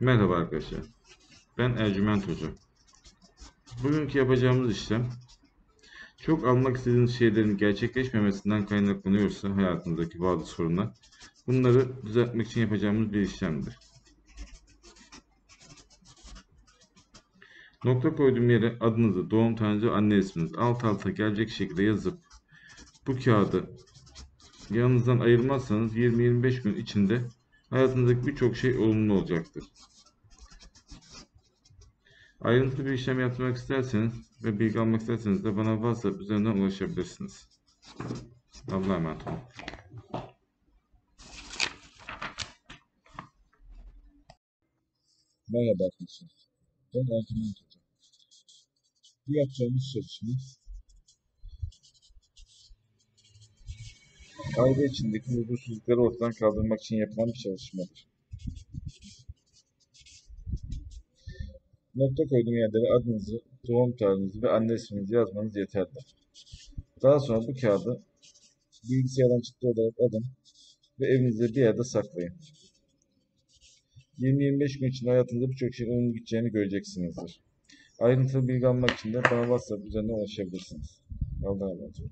Merhaba arkadaşlar. Ben Ercüment Hoca. Bugünkü yapacağımız işlem çok almak istediğiniz şeylerin gerçekleşmemesinden kaynaklanıyorsa hayatınızdaki bazı sorunlar bunları düzeltmek için yapacağımız bir işlemdir. Nokta koyduğum yere adınızı, doğum tarihinizi anne isminizi alt alta gelecek şekilde yazıp bu kağıdı yanınızdan ayırmazsanız 20-25 gün içinde hayatınızdaki birçok şey olumlu olacaktır. Ayrıntılı bir işlem yapmak isterseniz ve bilgi almak isterseniz de bana WhatsApp üzerinden ulaşabilirsiniz. Allah'a emanet olun. Merhaba arkadaşlar. Ben Ercüment Hoca. Bu yapacağımız çalışma aile içindeki huzursuzlukları ortadan kaldırmak için yapılan bir çalışmadır. Nokta koyduğum yerlere adınızı, doğum tarihinizi ve anne isminizi yazmanız yeterli. Daha sonra bu kağıdı bilgisayardan çıktı olarak alın ve evinizde bir yerde saklayın. 20-25 gün içinde hayatınızda birçok şeyin olumlu gideceğini göreceksinizdir. Ayrıntılı bilgi almak için de bana WhatsApp üzerinden ulaşabilirsiniz. Allah'a emanet olun.